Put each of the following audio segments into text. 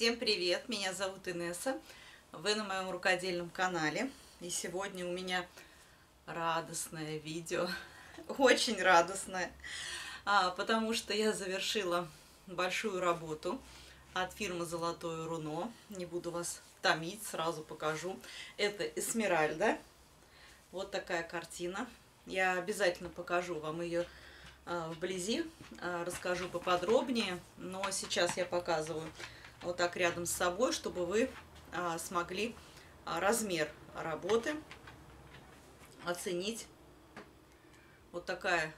Всем привет! Меня зовут Инесса. Вы на моем рукодельном канале. И сегодня у меня радостное видео. Очень радостное. А, потому что я завершила большую работу от фирмы Золотое Руно. Не буду вас томить, сразу покажу. Это Эсмеральда. Вот такая картина. Я обязательно покажу вам ее а, вблизи, а, расскажу поподробнее. Но сейчас я показываю вот так рядом с собой, чтобы вы а, смогли а, размер работы оценить. Вот такая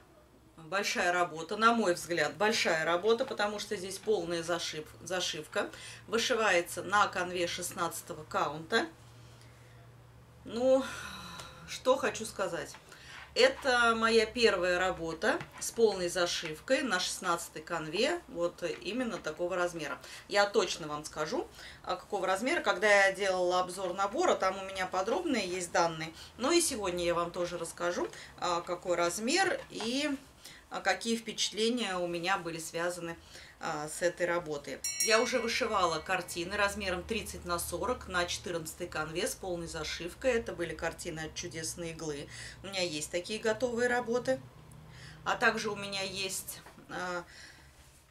большая работа, на мой взгляд, большая работа, потому что здесь полная зашив, зашивка. Вышивается на конве 16 каунта. Ну, что хочу сказать. Это моя первая работа с полной зашивкой на 16 конве, вот именно такого размера. Я точно вам скажу, а какого размера. Когда я делала обзор набора, там у меня подробные есть данные. Но и сегодня я вам тоже расскажу, а, какой размер и а, какие впечатления у меня были связаны с а, с этой работы. Я уже вышивала картины размером 30 на 40 на 14 конве с полной зашивкой. Это были картины от чудесной иглы. У меня есть такие готовые работы. А также у меня есть а,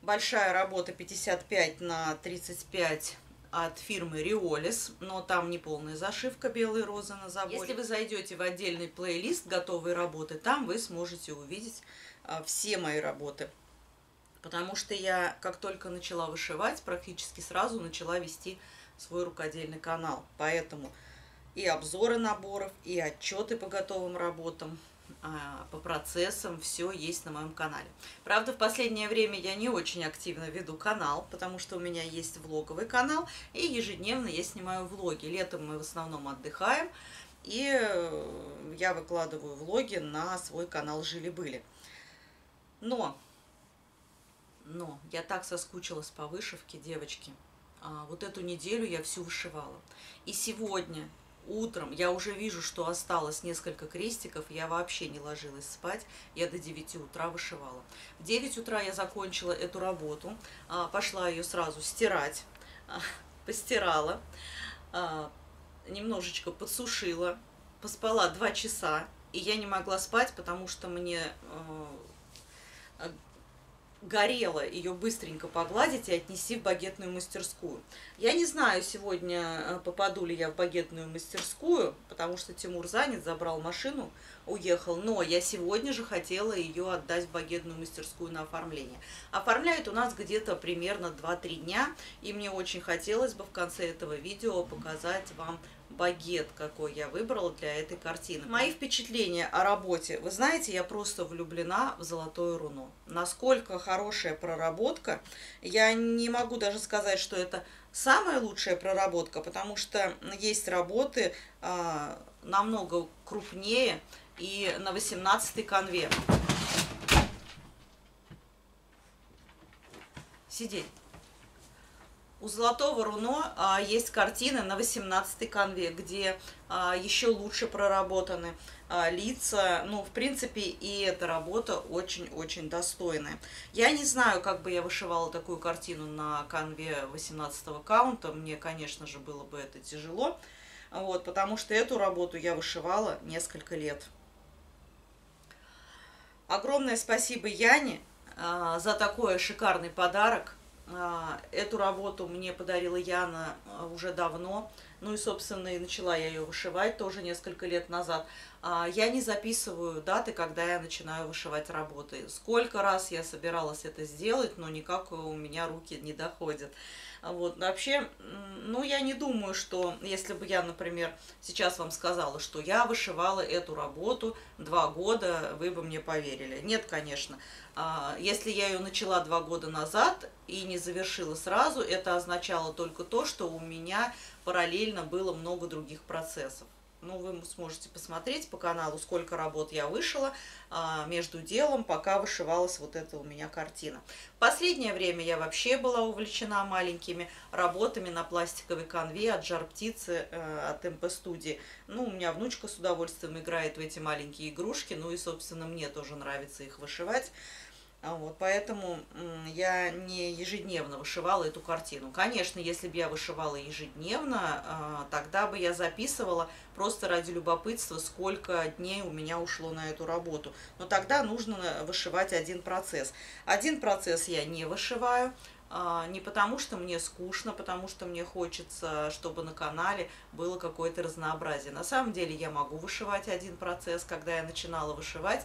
большая работа 55 на 35 от фирмы Риолис, но там не полная зашивка белые розы на заборе. Если вы зайдете в отдельный плейлист готовые работы, там вы сможете увидеть а, все мои работы потому что я, как только начала вышивать, практически сразу начала вести свой рукодельный канал. Поэтому и обзоры наборов, и отчеты по готовым работам, а, по процессам, все есть на моем канале. Правда, в последнее время я не очень активно веду канал, потому что у меня есть влоговый канал, и ежедневно я снимаю влоги. Летом мы в основном отдыхаем, и э, я выкладываю влоги на свой канал «Жили-были». Но но я так соскучилась по вышивке, девочки. А, вот эту неделю я всю вышивала. И сегодня утром я уже вижу, что осталось несколько крестиков, я вообще не ложилась спать, я до 9 утра вышивала. В 9 утра я закончила эту работу, а, пошла ее сразу стирать, а, постирала, немножечко подсушила, поспала 2 часа, и я не могла спать, потому что мне горела, ее быстренько погладить и отнеси в багетную мастерскую. Я не знаю, сегодня э, попаду ли я в багетную мастерскую, потому что Тимур занят, забрал машину, уехал, но я сегодня же хотела ее отдать в багетную мастерскую на оформление. Оформляют у нас где-то примерно 2-3 дня, и мне очень хотелось бы в конце этого видео показать вам багет, какой я выбрала для этой картины. Мои впечатления о работе. Вы знаете, я просто влюблена в золотое руно. Насколько хорошая проработка. Я не могу даже сказать, что это самая лучшая проработка, потому что есть работы э, намного крупнее и на 18 конве. Сидеть. У Золотого Руно а, есть картины на 18 конве, где а, еще лучше проработаны а, лица. Ну, в принципе, и эта работа очень-очень достойная. Я не знаю, как бы я вышивала такую картину на конве 18 каунта. Мне, конечно же, было бы это тяжело. Вот, потому что эту работу я вышивала несколько лет. Огромное спасибо Яне а, за такой шикарный подарок. А, эту работу мне подарила Яна а, уже давно. Ну и, собственно, и начала я ее вышивать тоже несколько лет назад. А, я не записываю даты, когда я начинаю вышивать работы. Сколько раз я собиралась это сделать, но никак у меня руки не доходят. Вот, вообще, ну, я не думаю, что если бы я, например, сейчас вам сказала, что я вышивала эту работу два года, вы бы мне поверили. Нет, конечно. А, если я ее начала два года назад и не завершила сразу, это означало только то, что у меня параллельно было много других процессов. Ну, вы сможете посмотреть по каналу, сколько работ я вышила а, между делом, пока вышивалась вот эта у меня картина. Последнее время я вообще была увлечена маленькими работами на пластиковой конве от Жар Птицы, э, от МП Студии. Ну, у меня внучка с удовольствием играет в эти маленькие игрушки, ну и, собственно, мне тоже нравится их вышивать. А вот, поэтому я не ежедневно вышивала эту картину. Конечно, если бы я вышивала ежедневно, а, тогда бы я записывала просто ради любопытства, сколько дней у меня ушло на эту работу. Но тогда нужно вышивать один процесс. Один процесс я не вышиваю, не потому что мне скучно, потому что мне хочется, чтобы на канале было какое-то разнообразие. На самом деле я могу вышивать один процесс. Когда я начинала вышивать,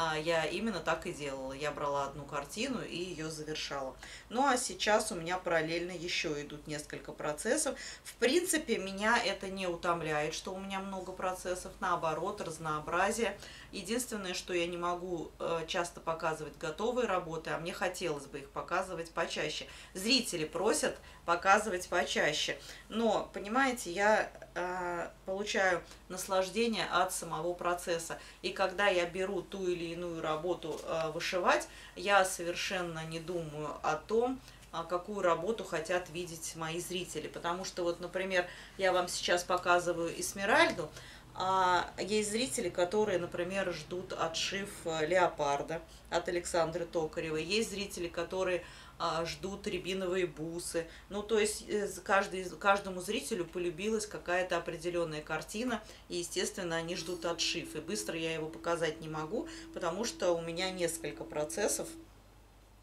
а, я именно так и делала. Я брала одну картину и ее завершала. Ну а сейчас у меня параллельно еще идут несколько процессов. В принципе, меня это не утомляет, что у меня много процессов. Наоборот, разнообразие. Единственное, что я не могу э, часто показывать готовые работы, а мне хотелось бы их показывать почаще. Зрители просят показывать почаще. Но, понимаете, я э, получаю наслаждение от самого процесса. И когда я беру ту или иную работу э, вышивать, я совершенно не думаю о том, а какую работу хотят видеть мои зрители. Потому что вот, например, я вам сейчас показываю Эсмеральду, а есть зрители, которые, например, ждут отшив э, леопарда от Александры Токаревой. Есть зрители, которые а, ждут рябиновые бусы. Ну, то есть э, каждый, каждому зрителю полюбилась какая-то определенная картина, и, естественно, они ждут отшив. И быстро я его показать не могу, потому что у меня несколько процессов,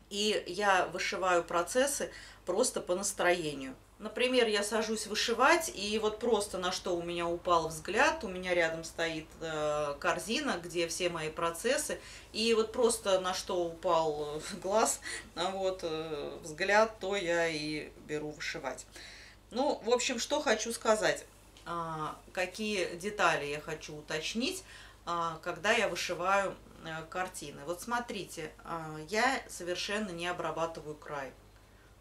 и я вышиваю процессы просто по настроению. Например, я сажусь вышивать, и вот просто на что у меня упал взгляд, у меня рядом стоит э, корзина, где все мои процессы, и вот просто на что упал глаз, а вот э, взгляд, то я и беру вышивать. Ну, в общем, что хочу сказать, э, какие детали я хочу уточнить, э, когда я вышиваю э, картины. Вот смотрите, э, я совершенно не обрабатываю край.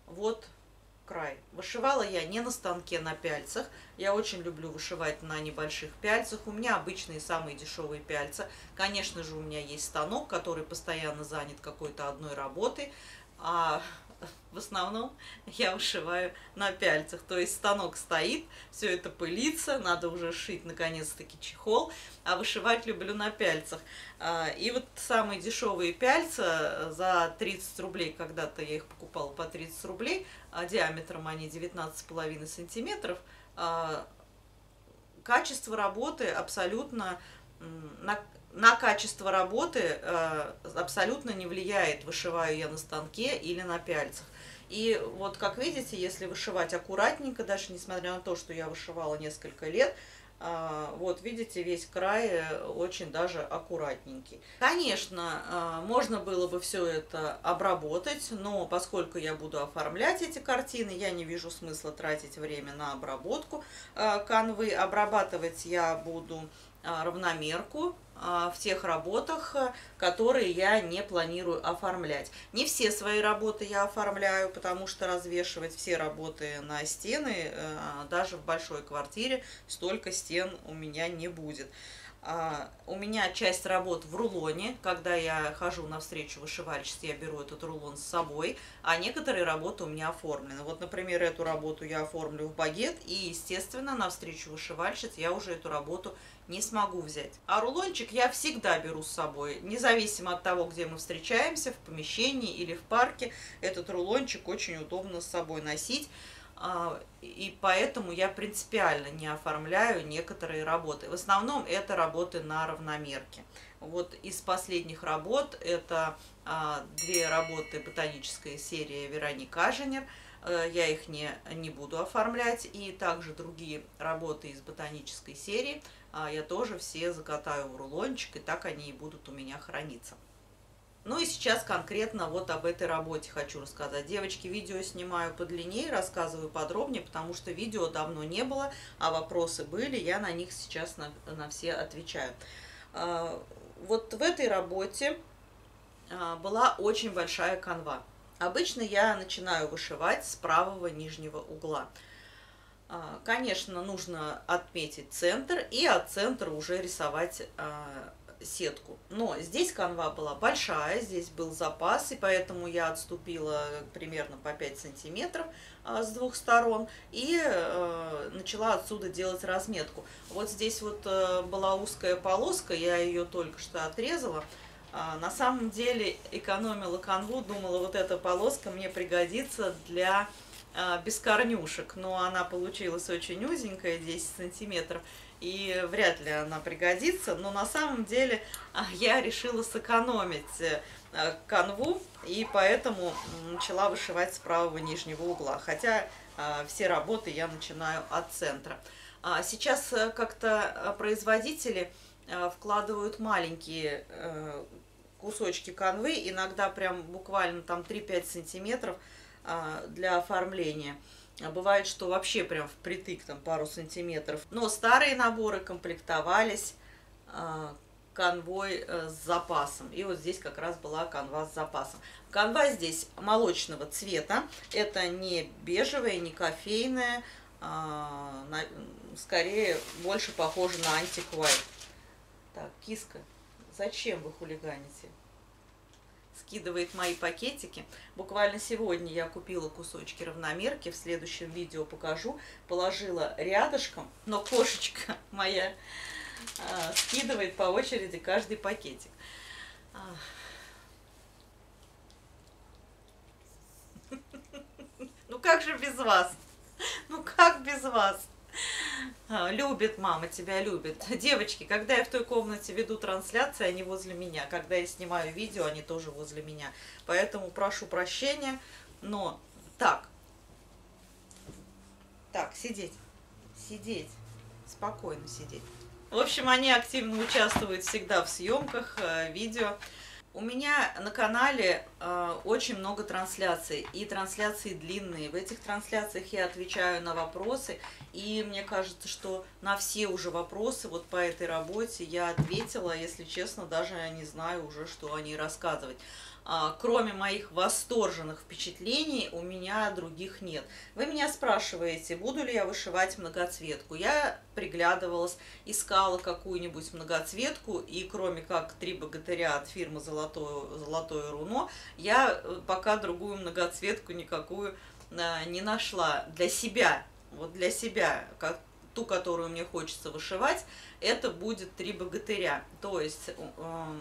Вот край. Вышивала я не на станке, на пяльцах. Я очень люблю вышивать на небольших пяльцах. У меня обычные самые дешевые пяльца. Конечно же, у меня есть станок, который постоянно занят какой-то одной работой. А в основном я вышиваю на пяльцах. То есть станок стоит, все это пылится, надо уже шить наконец-таки чехол, а вышивать люблю на пяльцах. А, и вот самые дешевые пяльца за 30 рублей, когда-то я их покупала по 30 рублей, а диаметром они 19,5 сантиметров, а, качество работы абсолютно на на качество работы э, абсолютно не влияет, вышиваю я на станке или на пяльцах. И вот как видите, если вышивать аккуратненько, даже несмотря на то, что я вышивала несколько лет, э, вот видите, весь край э, очень даже аккуратненький. Конечно, э, можно было бы все это обработать, но поскольку я буду оформлять эти картины, я не вижу смысла тратить время на обработку э, канвы. Обрабатывать я буду равномерку а, в тех работах, э, которые я не планирую оформлять. Не все свои работы я оформляю, потому что развешивать все работы на стены, э, даже в большой квартире, столько стен у меня не будет. А, у меня часть работ в рулоне, когда я хожу на встречу я беру этот рулон с собой, а некоторые работы у меня оформлены. Вот, например, эту работу я оформлю в багет, и, естественно, на встречу вышивальщиц я уже эту работу не смогу взять. А рулончик я всегда беру с собой, независимо от того, где мы встречаемся, в помещении или в парке, этот рулончик очень удобно с собой носить. А, и поэтому я принципиально не оформляю некоторые работы. В основном это работы на равномерке. Вот из последних работ это а, две работы ботанической серии Вероника Аженер. Э, я их не, не буду оформлять. И также другие работы из ботанической серии а, я тоже все закатаю в рулончик, и так они и будут у меня храниться. Ну и сейчас конкретно вот об этой работе хочу рассказать. Девочки, видео снимаю подлиннее, рассказываю подробнее, потому что видео давно не было, а вопросы были, я на них сейчас на, на все отвечаю. А, вот в этой работе а, была очень большая канва. Обычно я начинаю вышивать с правого нижнего угла. А, конечно, нужно отметить центр и от центра уже рисовать сетку. Но здесь канва была большая, здесь был запас, и поэтому я отступила примерно по 5 сантиметров а, с двух сторон и э, начала отсюда делать разметку. Вот здесь вот э, была узкая полоска, я ее только что отрезала. А, на самом деле экономила канву, думала, вот эта полоска мне пригодится для а, без корнюшек, но она получилась очень узенькая, 10 сантиметров, и вряд ли она пригодится, но на самом деле а, я решила сэкономить э, канву, и поэтому начала вышивать с правого нижнего угла, хотя все работы я начинаю от центра. Сейчас э, как-то э, производители вкладывают маленькие кусочки канвы, иногда прям буквально там 3-5 сантиметров а, для оформления. А бывает, что вообще прям впритык там пару сантиметров. Но старые наборы комплектовались а, конвой э, с запасом. И вот здесь как раз была канва с запасом. Канва здесь молочного цвета. Это не бежевая, не кофейная. Скорее, больше похоже на антиквай. Так, киска, зачем вы хулиганите? Скидывает мои пакетики. Буквально сегодня я купила кусочки равномерки, в следующем видео покажу. Положила рядышком, но кошечка моя а, скидывает по очереди каждый пакетик. Ну как же без вас? Ну как без вас? А, любит мама, тебя любит. Девочки, когда я в той комнате веду трансляции, они возле меня. Когда я снимаю видео, они тоже возле меня. Поэтому прошу прощения, но так. Так, сидеть. Сидеть. Спокойно сидеть. В общем, они активно участвуют всегда в съемках, э, видео. У меня на канале э, очень много трансляций, и трансляции длинные. В этих трансляциях я отвечаю на вопросы, и мне кажется, что на все уже вопросы вот по этой работе я ответила, если честно, даже не знаю уже, что о ней рассказывать. А, кроме моих восторженных впечатлений, у меня других нет. Вы меня спрашиваете, буду ли я вышивать многоцветку. Я приглядывалась, искала какую-нибудь многоцветку, и кроме как «Три богатыря» от фирмы «Золотое, Золотое руно», я э, пока другую многоцветку никакую а, не нашла для себя. Вот для себя, как ту, которую мне хочется вышивать, это будет «Три богатыря». То есть э,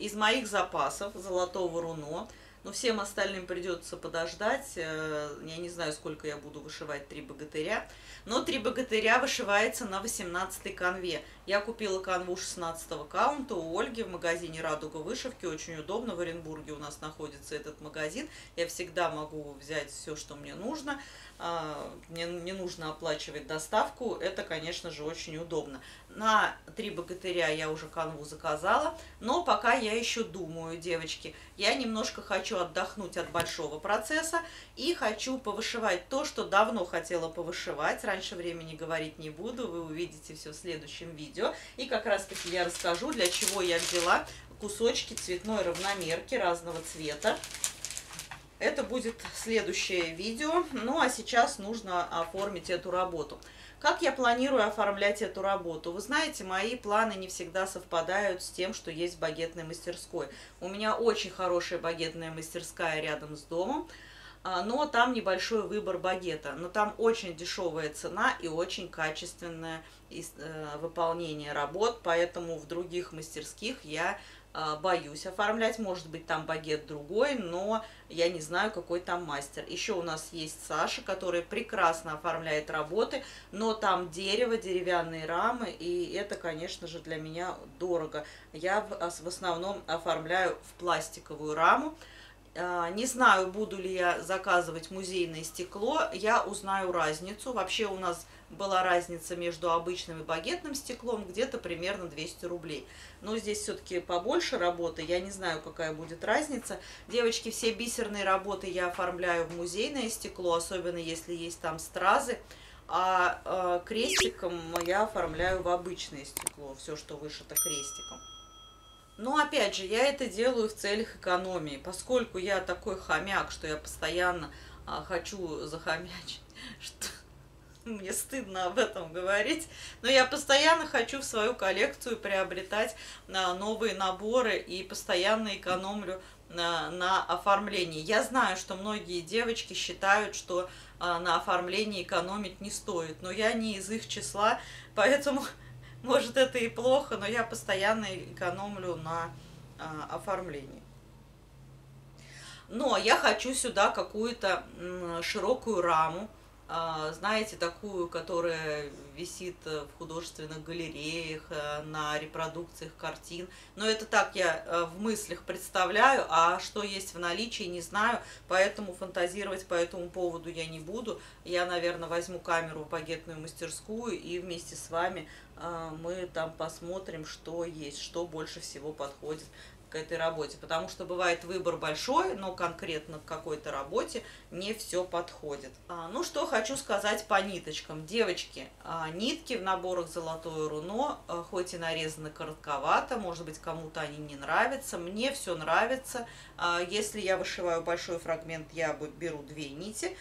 из моих запасов золотого руно. Но всем остальным придется подождать. Э, я не знаю, сколько я буду вышивать три богатыря. Но три богатыря вышивается на 18 конве. Я купила канву 16 каунта у Ольги в магазине «Радуга вышивки». Очень удобно. В Оренбурге у нас находится этот магазин. Я всегда могу взять все, что мне нужно. А, мне не нужно оплачивать доставку, это, конечно же, очень удобно. На три богатыря я уже канву заказала, но пока я еще думаю, девочки, я немножко хочу отдохнуть от большого процесса и хочу повышивать то, что давно хотела повышивать. Раньше времени говорить не буду, вы увидите все в следующем видео. И как раз-таки я расскажу, для чего я взяла кусочки цветной равномерки разного цвета. Это будет следующее видео. Ну а сейчас нужно оформить эту работу. Как я планирую оформлять эту работу? Вы знаете, мои планы не всегда совпадают с тем, что есть в багетной мастерской. У меня очень хорошая багетная мастерская рядом с домом, но там небольшой выбор багета. Но там очень дешевая цена и очень качественное э, выполнение работ, поэтому в других мастерских я а, боюсь оформлять. Может быть, там багет другой, но я не знаю, какой там мастер. Еще у нас есть Саша, который прекрасно оформляет работы, но там дерево, деревянные рамы, и это, конечно же, для меня дорого. Я в основном оформляю в пластиковую раму. А, не знаю, буду ли я заказывать музейное стекло, я узнаю разницу. Вообще у нас была разница между обычным и багетным стеклом где-то примерно 200 рублей. Но здесь все-таки побольше работы, я не знаю, какая будет разница. Девочки, все бисерные работы я оформляю в музейное стекло, особенно если есть там стразы. А э, крестиком я оформляю в обычное стекло, все, что вышито крестиком. Но опять же, я это делаю в целях экономии, поскольку я такой хомяк, что я постоянно а, хочу захомячить, что мне стыдно об этом говорить, но я постоянно хочу в свою коллекцию приобретать а, новые наборы и постоянно экономлю на, на оформлении. Я знаю, что многие девочки считают, что а, на оформлении экономить не стоит, но я не из их числа, поэтому, может, это и плохо, но я постоянно экономлю на а, оформлении. Но я хочу сюда какую-то широкую раму, знаете, такую, которая висит в художественных галереях, э, на репродукциях картин. Но это так я э, в мыслях представляю, а что есть в наличии, не знаю, поэтому фантазировать по этому поводу я не буду. Я, наверное, возьму камеру в багетную мастерскую и вместе с вами э, мы там посмотрим, что есть, что больше всего подходит к этой работе, потому что бывает выбор большой, но конкретно к какой-то работе не все подходит. А, ну, что хочу сказать по ниточкам. Девочки, а, нитки в наборах «Золотое руно», а, хоть и нарезаны коротковато, может быть, кому-то они не нравятся, мне все нравится. А, если я вышиваю большой фрагмент, я беру две нити,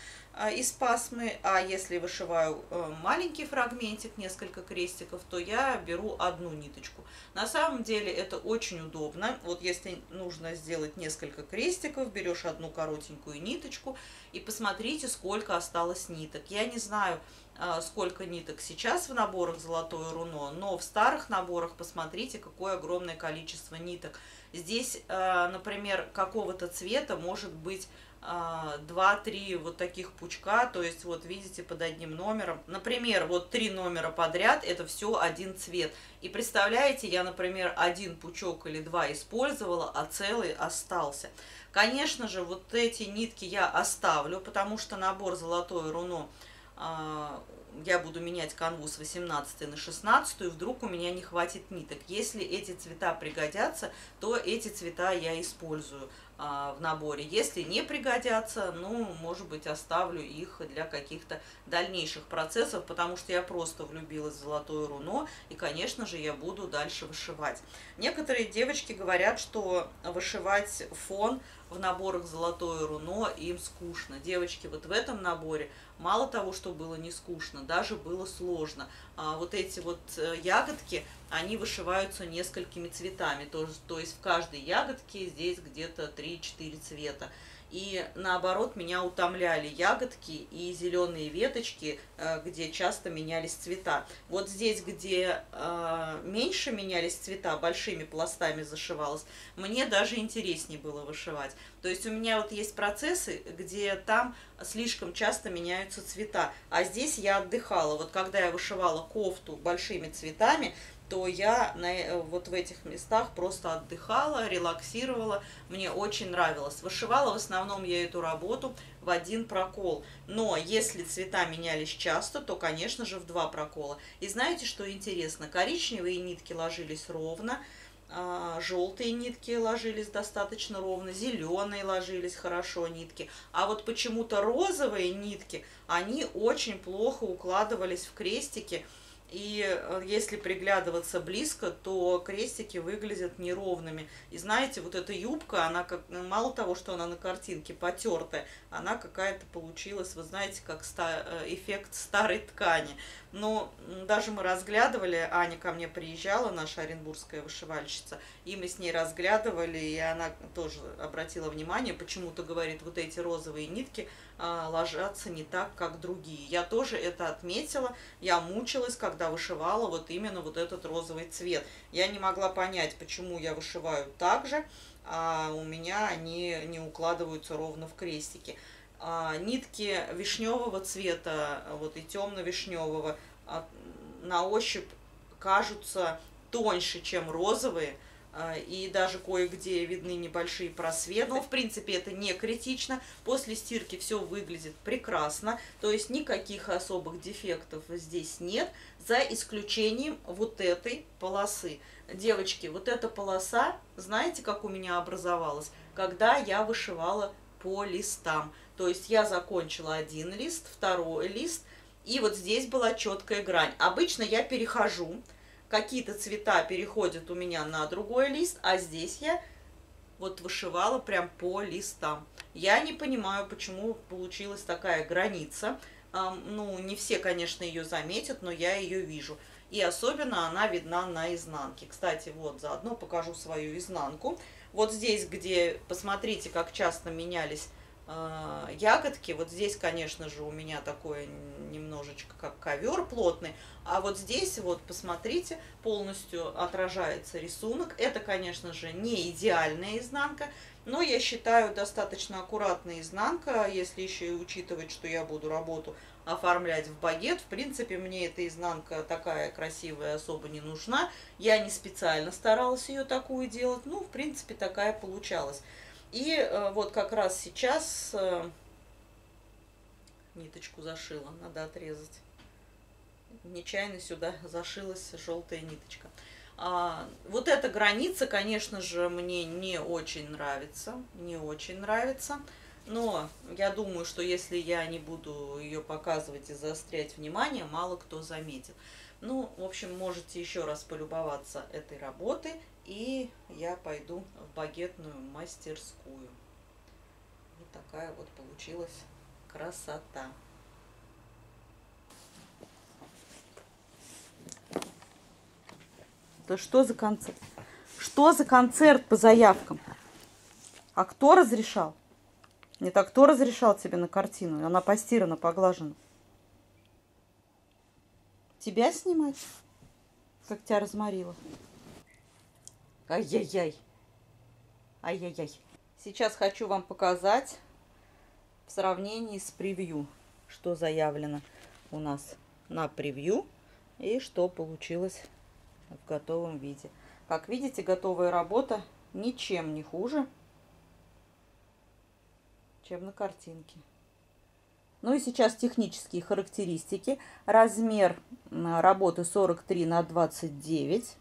из пасмы, а если вышиваю э, маленький фрагментик, несколько крестиков, то я беру одну ниточку. На самом деле это очень удобно. Вот если нужно сделать несколько крестиков, берешь одну коротенькую ниточку и посмотрите, сколько осталось ниток. Я не знаю, а, сколько ниток сейчас в наборах «Золотое руно», но в старых наборах посмотрите, какое огромное количество ниток. Здесь, э, например, какого-то цвета может быть а, два-три вот таких пучка, то есть вот видите под одним номером. Например, вот три номера подряд, это все один цвет. И представляете, я, например, один пучок или два использовала, а целый остался. Конечно же, вот эти нитки я оставлю, потому что набор «Золотое руно» а, я буду менять канву с 18 на 16, и вдруг у меня не хватит ниток. Если эти цвета пригодятся, то эти цвета я использую. А, в наборе. Если не пригодятся, ну, может быть, оставлю их для каких-то дальнейших процессов, потому что я просто влюбилась в золотое руно, и, конечно же, я буду дальше вышивать. Некоторые девочки говорят, что вышивать фон в наборах «Золотое руно» им скучно. Девочки, вот в этом наборе мало того, что было не скучно, даже было сложно. А вот эти вот э, ягодки, они вышиваются несколькими цветами. То, то есть в каждой ягодке здесь где-то 3-4 цвета. И наоборот, меня утомляли ягодки и зеленые веточки, э, где часто менялись цвета. Вот здесь, где э, меньше менялись цвета, большими пластами зашивалось, мне даже интереснее было вышивать. То есть у меня вот есть процессы, где там слишком часто меняются цвета. А здесь я отдыхала. Вот когда я вышивала кофту большими цветами, то я на, э, вот в этих местах просто отдыхала, релаксировала. Мне очень нравилось. Вышивала в основном я эту работу в один прокол. Но если цвета менялись часто, то, конечно же, в два прокола. И знаете, что интересно? Коричневые нитки ложились ровно, а, желтые нитки ложились достаточно ровно, зеленые ложились хорошо нитки, а вот почему-то розовые нитки, они очень плохо укладывались в крестики, и э, если приглядываться близко, то крестики выглядят неровными. И знаете, вот эта юбка, она как ну, мало того, что она на картинке потертая, она какая-то получилась, вы знаете, как ста э, эффект старой ткани. Но даже мы разглядывали, Аня ко мне приезжала, наша оренбургская вышивальщица, и мы с ней разглядывали, и она тоже обратила внимание, почему-то говорит, вот эти розовые нитки а, ложатся не так, как другие. Я тоже это отметила, я мучилась, когда вышивала вот именно вот этот розовый цвет. Я не могла понять, почему я вышиваю так же, а у меня они не укладываются ровно в крестики. А, нитки вишневого цвета, вот и темно-вишневого, а, на ощупь кажутся тоньше, чем розовые, и даже кое-где видны небольшие просветы. Но, в принципе, это не критично. После стирки все выглядит прекрасно, то есть никаких особых дефектов здесь нет, за исключением вот этой полосы. Девочки, вот эта полоса, знаете, как у меня образовалась? Когда я вышивала по листам. То есть я закончила один лист, второй лист, и вот здесь была четкая грань. Обычно я перехожу, какие-то цвета переходят у меня на другой лист, а здесь я вот вышивала прям по листам. Я не понимаю, почему получилась такая граница. Ну, не все, конечно, ее заметят, но я ее вижу. И особенно она видна на изнанке. Кстати, вот заодно покажу свою изнанку. Вот здесь, где, посмотрите, как часто менялись ягодки. Вот здесь, конечно же, у меня такое немножечко как ковер плотный, а вот здесь вот посмотрите, полностью отражается рисунок. Это, конечно же, не идеальная изнанка, но я считаю достаточно аккуратная изнанка, если еще и учитывать, что я буду работу оформлять в багет. В принципе, мне эта изнанка такая красивая особо не нужна. Я не специально старалась ее такую делать. Ну, в принципе, такая получалась. И э, вот как раз сейчас э, ниточку зашила, надо отрезать. Нечаянно сюда зашилась желтая ниточка. А, вот эта граница, конечно же, мне не очень нравится, не очень нравится. Но я думаю, что если я не буду ее показывать и заострять внимание, мало кто заметит. Ну, в общем, можете еще раз полюбоваться этой работой, и я пойду в багетную мастерскую. Вот такая вот получилась красота. Да что за концерт? Что за концерт по заявкам? А кто разрешал? Не так кто разрешал тебе на картину? Она постирана, поглажена. Тебя снимать? Как тебя разморило? Ай-яй-яй. Ай-яй-яй. Сейчас хочу вам показать в сравнении с превью, что заявлено у нас на превью и что получилось в готовом виде. Как видите, готовая работа ничем не хуже чем на картинке. Ну и сейчас технические характеристики. Размер работы 43 на 29.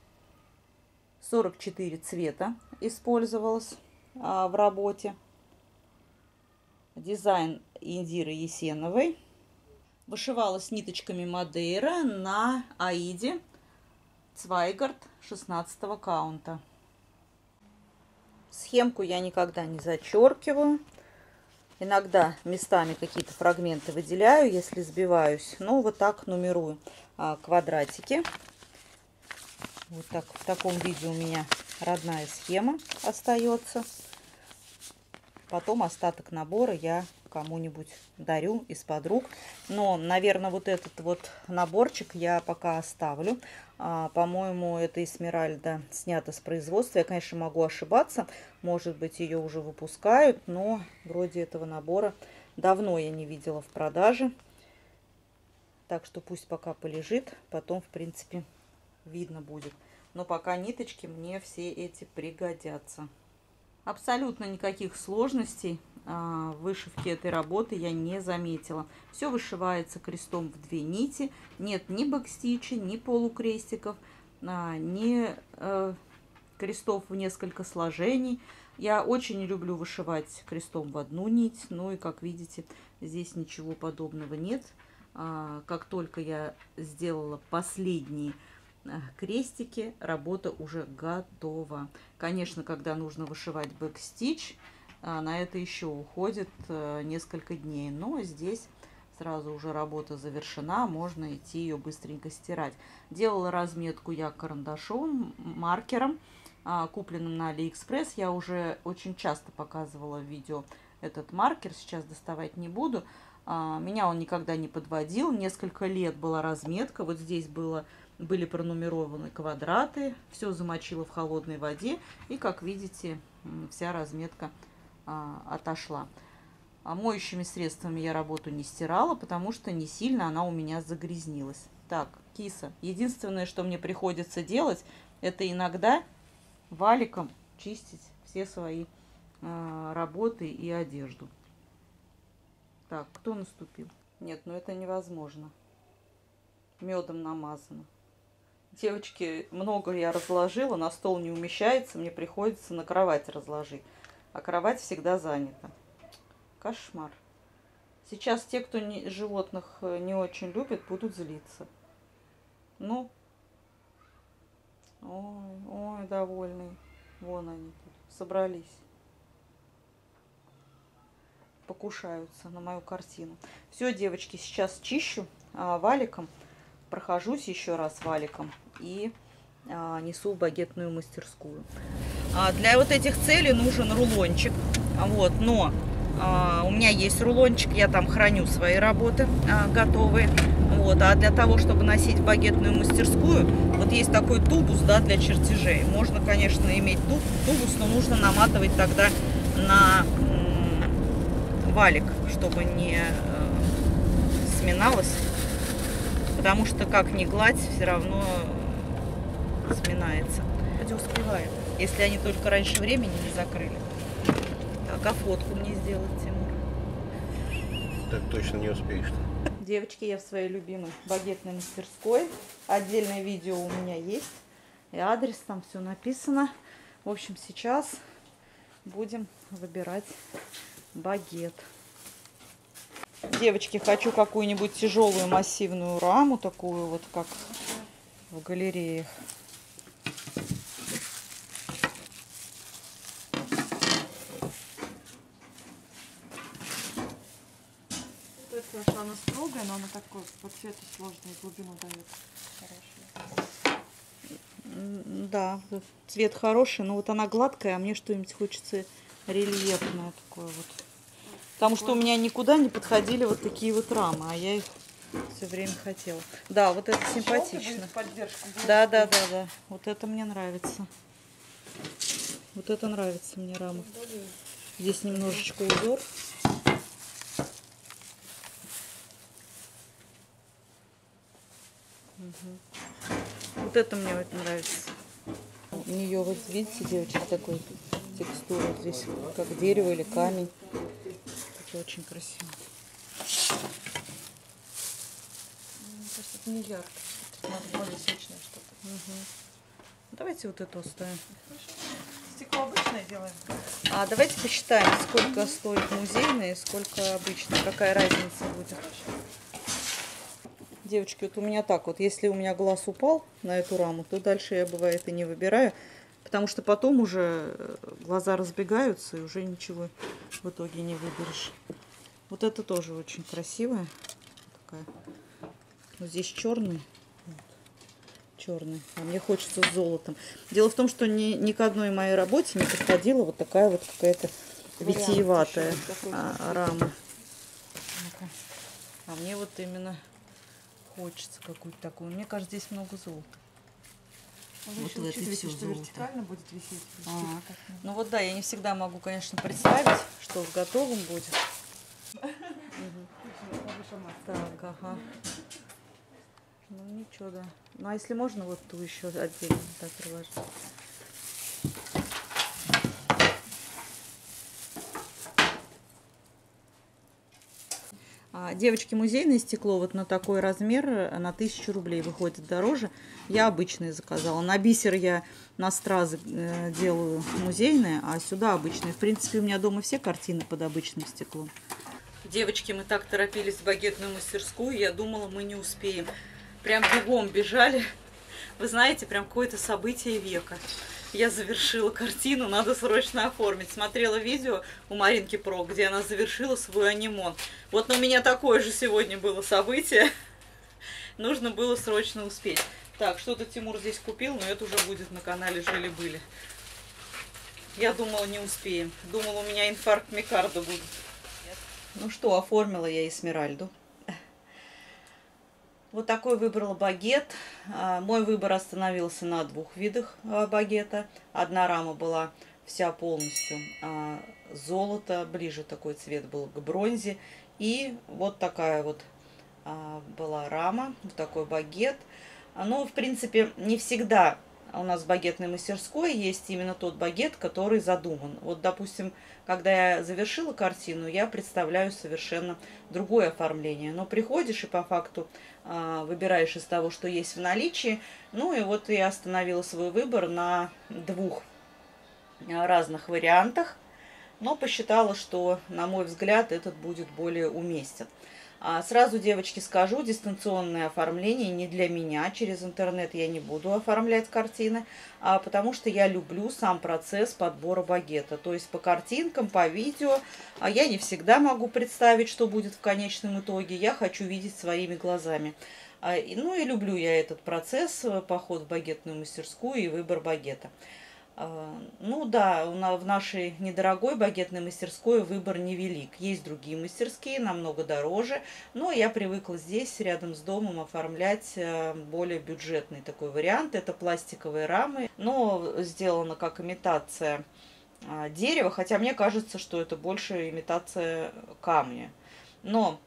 44 цвета использовалось а, в работе. Дизайн Индиры Есеновой. Вышивалась ниточками Мадейра на Аиде Цвайгард 16 каунта. Схемку я никогда не зачеркиваю. Иногда местами какие-то фрагменты выделяю, если сбиваюсь. Но вот так нумерую а, квадратики. Вот так, в таком виде у меня родная схема остается. Потом остаток набора я кому-нибудь дарю из подруг. Но, наверное, вот этот вот наборчик я пока оставлю. А, По-моему, это Эсмеральда снята с производства. Я, конечно, могу ошибаться. Может быть, ее уже выпускают. Но вроде этого набора давно я не видела в продаже. Так что пусть пока полежит. Потом, в принципе, видно будет. Но пока ниточки мне все эти пригодятся. Абсолютно никаких сложностей а, вышивки этой работы я не заметила. Все вышивается крестом в две нити. Нет ни бэкстича, ни полукрестиков, а, ни э, крестов в несколько сложений. Я очень люблю вышивать крестом в одну нить. Ну и как видите, здесь ничего подобного нет. А, как только я сделала последние крестики, работа уже готова. Конечно, когда нужно вышивать бэкстич, э, на это еще уходит э, несколько дней. Но здесь сразу уже работа завершена, можно идти ее быстренько стирать. Делала разметку я карандашом, маркером, купленным на Алиэкспресс. Я уже очень часто показывала в видео этот маркер, сейчас доставать не буду. Меня он никогда не подводил, несколько лет была разметка, вот здесь было были пронумерованы квадраты, все замочила в холодной воде, и, как видите, вся разметка а, отошла. А моющими средствами я работу не стирала, потому что не сильно она у меня загрязнилась. Так, киса. Единственное, что мне приходится делать, это иногда валиком чистить все свои э, работы и одежду. Так, кто наступил? Нет, ну это невозможно. Медом намазано. Девочки, много я разложила, на стол не умещается, мне приходится на кровать разложить. А кровать всегда занята. Кошмар. Сейчас те, кто не, животных э, не очень любит, будут злиться. Ну. Ой, ой, довольные. Вон они тут собрались. Покушаются на мою картину. Все, девочки, сейчас чищу а, валиком прохожусь еще раз валиком и а, несу в багетную мастерскую. А для вот этих целей нужен рулончик. Вот, но А, у меня есть рулончик, я там храню свои работы а, готовые. Вот. А для того, чтобы носить багетную мастерскую, вот есть такой тубус да, для чертежей. Можно, конечно, иметь туб, тубус, но нужно наматывать тогда на валик, чтобы не э, сминалось. Потому что как ни гладь, все равно сминается. Хотя успеваем, если они только раньше времени не закрыли. Так, а фотку мне сделать, Тимур? Так точно не успеешь. Девочки, я в своей любимой багетной мастерской. Отдельное видео у меня есть. И адрес там все написано. В общем, сейчас будем выбирать багет. Девочки, хочу какую-нибудь тяжелую массивную раму, такую вот, как в галереях. Хорошо, она строгая, но она такой по цвету сложную глубину дает. Хорошая. Да, цвет хороший, но вот она гладкая, а мне что-нибудь хочется рельефное такое вот. Потому что у меня никуда не подходили вот такие вот рамы, а я их все время хотела. Да, вот это симпатично. Да, да, да, да. Вот это мне нравится. Вот это нравится мне рама. Здесь немножечко узор. Угу. Вот это мне вот нравится. У нее вот видите, девочки, такой текстура здесь, как дерево или камень. Это очень красиво. Мне кажется, это не ярко. Надо более сочное что-то. Угу. Давайте вот это оставим. Стекло обычное делаем? А давайте посчитаем, сколько стоит музейное и сколько обычное. Какая разница будет. Девочки, вот у меня так вот, если у меня глаз упал на эту раму, то дальше я, бывает, и не выбираю, потому что потом уже э, глаза разбегаются, и уже ничего в итоге не выберешь. Вот это тоже очень красивая. Такая. Вот здесь черный. Вот. Черный. А мне хочется с золотом. Дело в том, что ни, ни к одной моей работе не подходила вот такая вот какая-то витиеватая а, рама. А мне вот именно хочется какую-то такую. Мне кажется, здесь много золота. Вы вот в этой все что золото. вертикально будет висеть. А -а -а. Ну вот да, я не всегда могу, конечно, представить, что в готовом будет. Так, ага. Ну ничего, да. Ну а если можно, вот ту еще отдельно так приложить. Девочки, музейное стекло вот на такой размер э, на 1000 рублей выходит дороже. Я обычное заказала. На бисер я на стразы э, делаю музейное, а сюда обычное. В принципе, у меня дома все картины под обычным стеклом. Девочки, мы так торопились в багетную мастерскую, я думала, мы не успеем. Прям бегом бежали. Вы знаете, прям какое-то событие века я завершила картину, надо срочно оформить. Смотрела видео у Маринки Про, где она завершила свой анимон. Вот у меня такое же сегодня было событие. Нужно было срочно успеть. Так, что-то Тимур здесь купил, но это уже будет на канале Жили-были. Я думала, не успеем. Думала, у меня инфаркт Микардо будет. Ну что, оформила я Эсмеральду. Вот такой выбрала багет. А, мой выбор остановился на двух видах а, багета. Одна рама была вся полностью а, золото, ближе такой цвет был к бронзе. И вот такая вот была рама, вот такой багет. Но, в принципе, не всегда у нас в багетной мастерской есть именно тот багет, который задуман. Вот, допустим, когда я завершила картину, я представляю совершенно другое оформление. Но приходишь и по факту выбираешь из того, что есть в наличии. Ну и вот я остановила свой выбор на двух разных вариантах. Но посчитала, что, на мой взгляд, этот будет более уместен. А сразу, девочки, скажу, дистанционное оформление не для меня. Через интернет я не буду оформлять картины, а потому что я люблю сам процесс подбора багета. То есть по картинкам, по видео. А я не всегда могу представить, что будет в конечном итоге. Я хочу видеть своими глазами. А, ну и люблю я этот процесс, э, поход в багетную мастерскую и выбор багета. А, ну да, в нашей недорогой багетной мастерской выбор невелик. Есть другие мастерские, намного дороже, но я привыкла здесь, рядом с домом, оформлять э, более бюджетный такой вариант. Это пластиковые рамы, но сделано как имитация а, дерева, хотя мне кажется, что это больше имитация камня. Но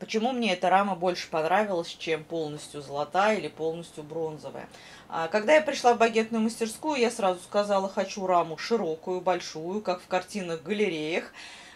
Почему мне эта рама больше понравилась, чем полностью золотая или полностью бронзовая? А, когда я пришла в багетную мастерскую, я сразу сказала, хочу раму широкую, большую, как в картинах галереях.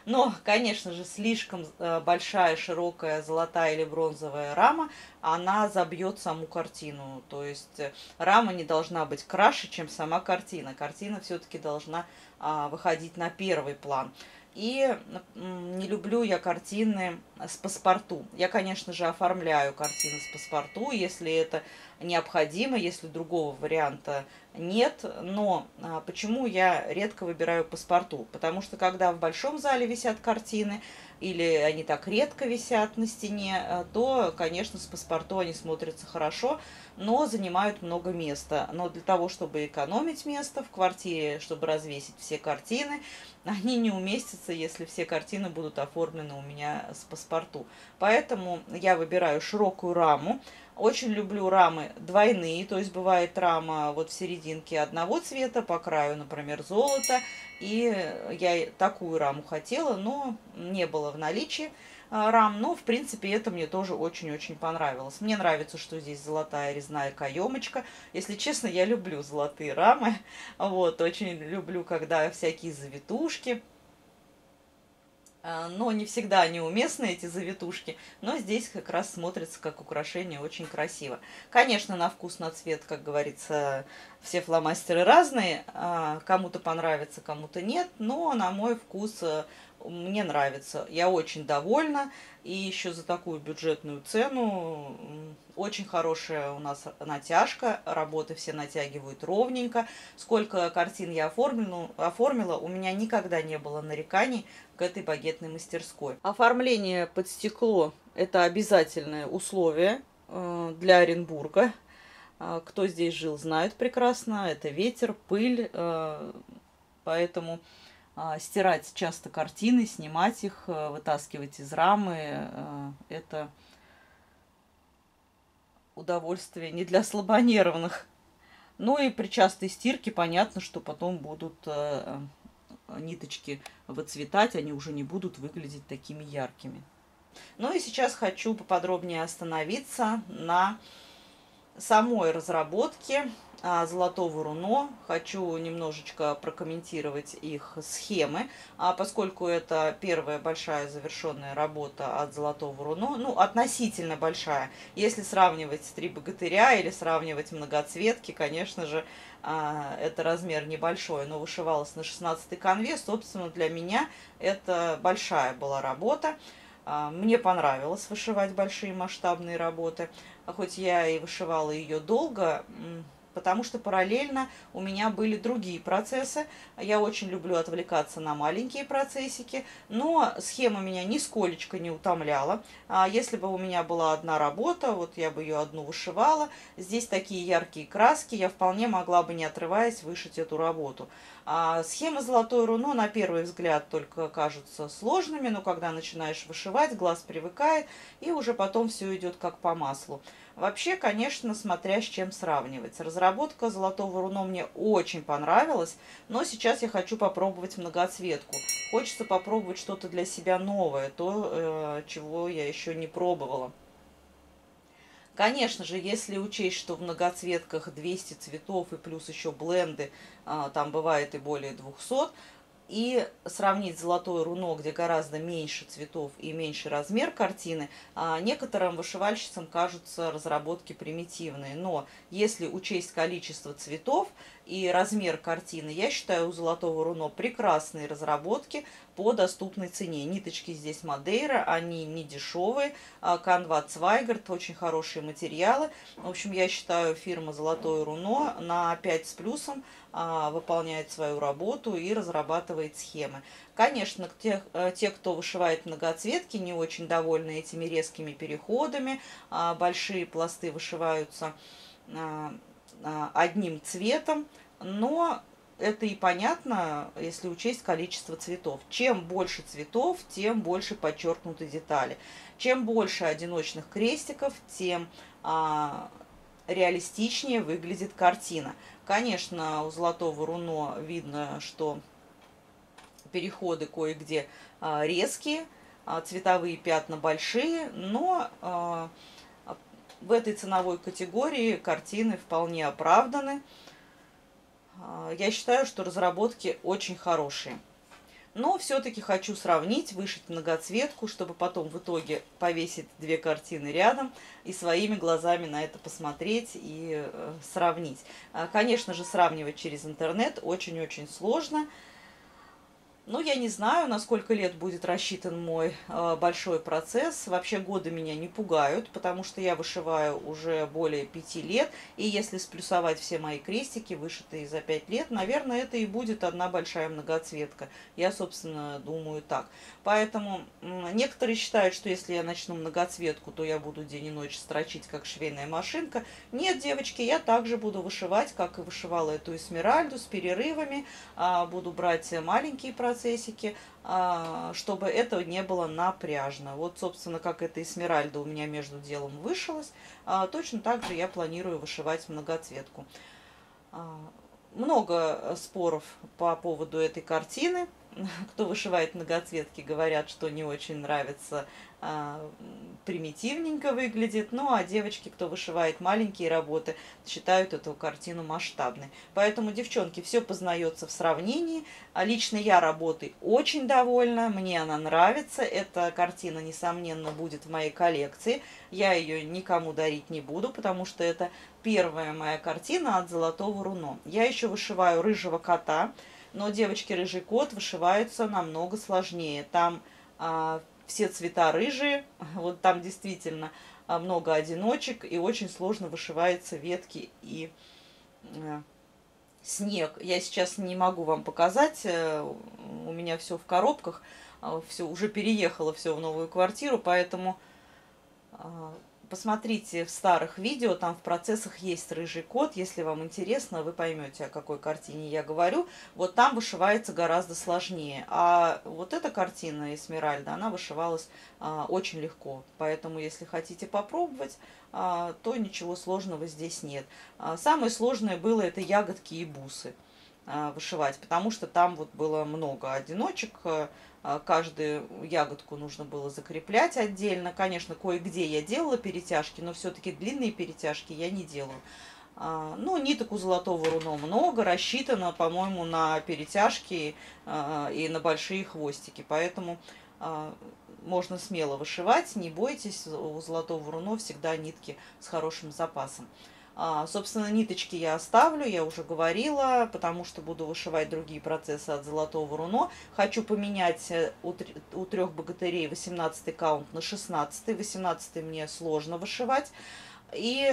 Но, конечно же, слишком э, большая, широкая золотая или бронзовая рама, она забьет саму картину. То есть э, рама не должна быть краше, чем сама картина. Картина все-таки должна а, выходить на первый план. И не люблю я картины с паспорту. Я, конечно же, оформляю картины с паспорту, если это необходимо, если другого варианта нет. Но а, почему я редко выбираю паспорту? Потому что когда в большом зале висят картины, или они так редко висят на стене, а, то, конечно, с паспорту они смотрятся хорошо, но занимают много места. Но для того, чтобы экономить место в квартире, чтобы развесить все картины, они не уместятся, если все картины будут оформлены у меня с паспорту. Поэтому я выбираю широкую раму. Очень люблю рамы двойные, то есть бывает рама вот в серединке одного цвета, по краю, например, золото. И я такую раму хотела, но не было в наличии. А, рам. Но, в принципе, это мне тоже очень-очень понравилось. Мне нравится, что здесь золотая резная каемочка. Если честно, я люблю золотые рамы. Вот, очень люблю, когда всякие завитушки. А, но не всегда они уместны, эти завитушки. Но здесь как раз смотрится как украшение очень красиво. Конечно, на вкус, на цвет, как говорится, все фломастеры разные. А, кому-то понравится, кому-то нет. Но на мой вкус э, мне нравится. Я очень довольна. И еще за такую бюджетную цену очень хорошая у нас натяжка. Работы все натягивают ровненько. Сколько картин я оформила, оформила, у меня никогда не было нареканий к этой багетной мастерской. Оформление под стекло – это обязательное условие э, для Оренбурга. Э, кто здесь жил, знает прекрасно. Это ветер, пыль. Э, поэтому а, стирать часто картины, снимать их, э, вытаскивать из рамы. Э, это удовольствие не для слабонервных. Ну и при частой стирке понятно, что потом будут э, ниточки выцветать, они уже не будут выглядеть такими яркими. Ну и сейчас хочу поподробнее остановиться на самой разработке а, золотого руно. Хочу немножечко прокомментировать их схемы, а поскольку это первая большая завершенная работа от золотого руно, ну, относительно большая. Если сравнивать «Три богатыря» или сравнивать многоцветки, конечно же, а, это размер небольшой, но вышивалась на 16 конве. Собственно, для меня это большая была работа. Мне понравилось вышивать большие масштабные работы. Хоть я и вышивала ее долго, потому что параллельно у меня были другие процессы. Я очень люблю отвлекаться на маленькие процессики, но схема меня нисколечко не утомляла. А если бы у меня была одна работа, вот я бы ее одну вышивала, здесь такие яркие краски, я вполне могла бы, не отрываясь, вышить эту работу. А схемы золотой руно на первый взгляд только кажутся сложными, но когда начинаешь вышивать, глаз привыкает, и уже потом все идет как по маслу. Вообще, конечно, смотря с чем сравнивать. Разработка золотого руно мне очень понравилась, но сейчас я хочу попробовать многоцветку. Хочется попробовать что-то для себя новое, то, э, чего я еще не пробовала. Конечно же, если учесть, что в многоцветках 200 цветов и плюс еще бленды, а, там бывает и более 200, и сравнить золотое руно, где гораздо меньше цветов и меньше размер картины, а, некоторым вышивальщицам кажутся разработки примитивные. Но если учесть количество цветов и размер картины, я считаю у золотого руно прекрасные разработки по доступной цене. Ниточки здесь Мадейра, они не дешевые. Канва Цвайгард, очень хорошие материалы. В общем, я считаю фирма Золотое руно на 5 с плюсом выполняет свою работу и разрабатывает схемы. Конечно, те, э, те, кто вышивает многоцветки, не очень довольны этими резкими переходами. А, большие пласты вышиваются а, одним цветом, но это и понятно, если учесть количество цветов. Чем больше цветов, тем больше подчеркнуты детали. Чем больше одиночных крестиков, тем а, реалистичнее выглядит картина. Конечно, у золотого руно видно, что переходы кое-где а, резкие, а, цветовые пятна большие, но а, в этой ценовой категории картины вполне оправданы. Я считаю, что разработки очень хорошие. Но все-таки хочу сравнить, вышить многоцветку, чтобы потом в итоге повесить две картины рядом и своими глазами на это посмотреть и э, сравнить. Конечно же, сравнивать через интернет очень-очень сложно. Ну, я не знаю, на сколько лет будет рассчитан мой э, большой процесс. Вообще годы меня не пугают, потому что я вышиваю уже более пяти лет. И если сплюсовать все мои крестики, вышитые за пять лет, наверное, это и будет одна большая многоцветка. Я, собственно, думаю так. Поэтому некоторые считают, что если я начну многоцветку, то я буду день и ночь строчить, как швейная машинка. Нет, девочки, я также буду вышивать, как и вышивала эту эсмеральду с перерывами. Э, буду брать маленькие процессы процессике, а, чтобы этого не было напряжно. Вот, собственно, как эта эсмеральда у меня между делом вышилась, а, точно так же я планирую вышивать многоцветку. А, много споров по поводу этой картины. Кто вышивает многоцветки, говорят, что не очень нравится примитивненько выглядит. Ну, а девочки, кто вышивает маленькие работы, считают эту картину масштабной. Поэтому, девчонки, все познается в сравнении. А лично я работой очень довольна, мне она нравится. Эта картина, несомненно, будет в моей коллекции. Я ее никому дарить не буду, потому что это первая моя картина от Золотого Руно. Я еще вышиваю рыжего кота, но, девочки, рыжий кот вышивается намного сложнее. Там а, все цвета рыжие, вот там действительно а, много одиночек, и очень сложно вышиваются ветки и э, снег. Я сейчас не могу вам показать, э, у меня все в коробках, а, все уже переехало все в новую квартиру, поэтому а, посмотрите в старых видео, там в процессах есть рыжий кот. Если вам интересно, вы поймете, о какой картине я говорю. Вот там вышивается гораздо сложнее. А вот эта картина Эсмеральда, она вышивалась а, очень легко. Поэтому, если хотите попробовать, а, то ничего сложного здесь нет. А, самое сложное было это ягодки и бусы а, вышивать, потому что там вот было много одиночек, а, каждую ягодку нужно было закреплять отдельно. Конечно, кое-где я делала перетяжки, но все-таки длинные перетяжки я не делаю. А, ну, ниток у золотого руно много, рассчитано, по-моему, на перетяжки а, и на большие хвостики. Поэтому можно смело вышивать, не бойтесь, у золотого руно всегда нитки с хорошим запасом. А, собственно, ниточки я оставлю, я уже говорила, потому что буду вышивать другие процессы от золотого руно. Хочу поменять э, у, трех богатырей 18 каунт на 16. 18 мне сложно вышивать. И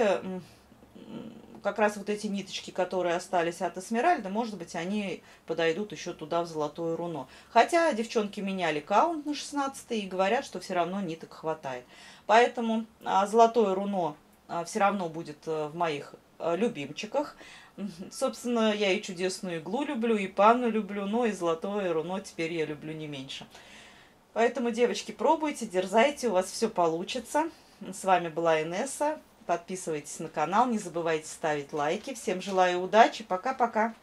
как раз вот эти ниточки, которые остались от Эсмеральды, может быть, они подойдут еще туда, в золотое руно. Хотя девчонки меняли каунт на 16 и говорят, что все равно ниток хватает. Поэтому а, золотое руно все равно будет э, в моих э, любимчиках. Собственно, я и чудесную иглу люблю, и панну люблю, но и золотое руно теперь я люблю не меньше. Поэтому, девочки, пробуйте, дерзайте, у вас все получится. С вами была Инесса. Подписывайтесь на канал, не забывайте ставить лайки. Всем желаю удачи. Пока-пока.